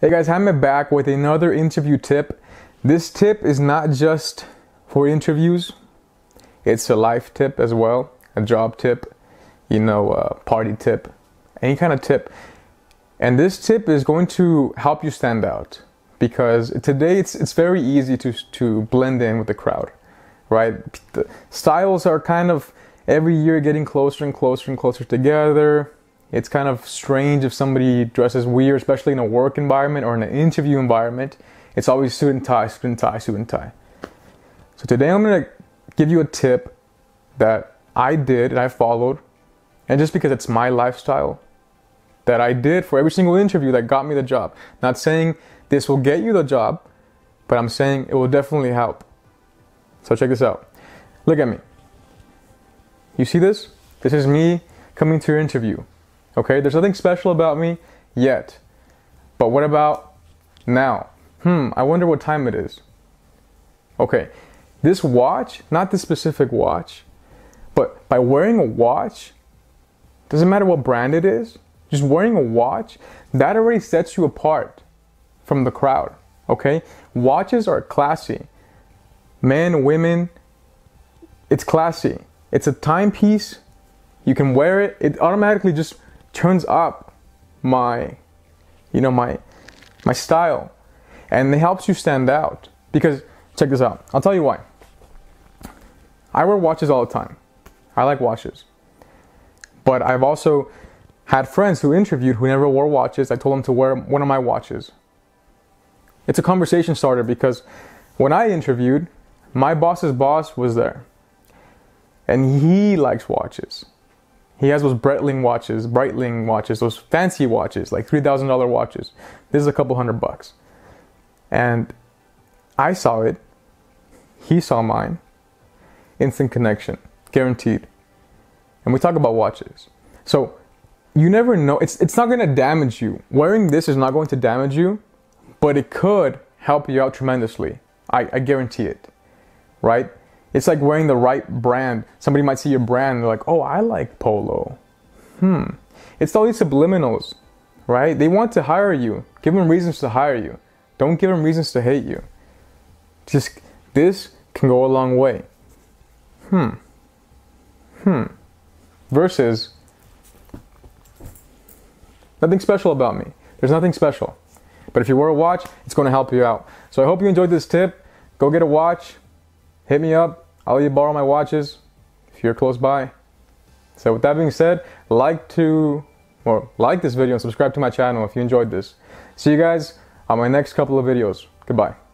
Hey guys, I'm back with another interview tip. This tip is not just for interviews, it's a life tip as well, a job tip, you know, a party tip, any kind of tip. And this tip is going to help you stand out because today it's, it's very easy to, to blend in with the crowd, right? The styles are kind of every year getting closer and closer and closer together it's kind of strange if somebody dresses weird, especially in a work environment or in an interview environment. It's always suit and tie, suit and tie, suit and tie. So today I'm gonna give you a tip that I did and I followed, and just because it's my lifestyle, that I did for every single interview that got me the job. Not saying this will get you the job, but I'm saying it will definitely help. So check this out. Look at me. You see this? This is me coming to your interview. Okay, there's nothing special about me yet. But what about now? Hmm, I wonder what time it is. Okay, this watch, not this specific watch, but by wearing a watch, doesn't matter what brand it is, just wearing a watch, that already sets you apart from the crowd. Okay, watches are classy. Men, women, it's classy. It's a timepiece. You can wear it. It automatically just turns up my you know my my style and it helps you stand out. Because check this out. I'll tell you why. I wear watches all the time. I like watches. But i've also had friends who interviewed who never wore watches. I told them to wear one of my watches. It's a conversation starter because when i interviewed my boss's boss was there. And he likes watches he has those Breitling watches, Breitling watches, those fancy watches, like $3,000 watches. This is a couple hundred bucks. And I saw it. He saw mine. Instant connection, guaranteed. And we talk about watches. So you never know. It's, it's not going to damage you. Wearing this is not going to damage you, but it could help you out tremendously. I, I guarantee it. Right? It's like wearing the right brand. Somebody might see your brand and they're like, oh, I like polo. Hmm. It's all these subliminals, right? They want to hire you. Give them reasons to hire you. Don't give them reasons to hate you. Just this can go a long way. Hmm. Hmm. Versus nothing special about me. There's nothing special. But if you wear a watch, it's going to help you out. So I hope you enjoyed this tip. Go get a watch hit me up. I'll let you borrow my watches if you're close by. So with that being said, like to or like this video and subscribe to my channel if you enjoyed this. See you guys on my next couple of videos. Goodbye.